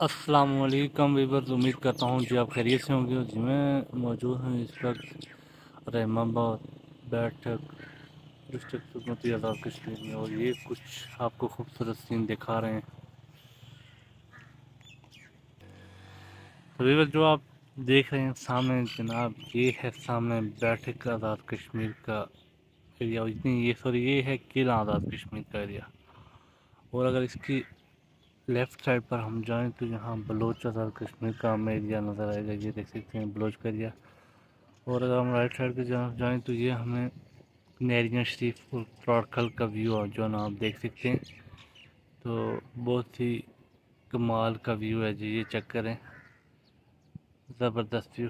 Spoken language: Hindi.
अस्सलाम वालेकुम वीवर्स उम्मीद करता हूँ जी आप खैरियत से होंगे जी मैं मौजूद हूँ इस वक्त रहमाबाद बैठक डिस्ट्रिक्ट सुकमती आज़ाद कश्मीर में और ये कुछ आपको खूबसूरत सीन दिखा रहे हैं। तो वीवर जो आप देख रहे हैं सामने जनाब, ये है सामने बैठक आज़ाद कश्मीर का एरिया इतनी ये सॉरी ये है किला आज़ाद कश्मीर का एरिया और अगर इसकी लेफ़्ट साइड पर हम जाएँ तो यहाँ बलोच और कश्मीर का हमें एरिया नज़र आएगा, ये देख सकते हैं बलोच का एरिया। और अगर हम राइट साइड पर जहाँ जाएँ तो ये हमें नैरिया शरीफ और क्लारखल का व्यू है जो ना आप देख सकते हैं। तो बहुत ही कमाल का व्यू है जी, ये चेक करें। ज़बरदस्त व्यू।